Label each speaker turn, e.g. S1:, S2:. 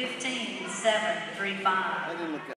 S1: fifteen, seven, three, five.
S2: I didn't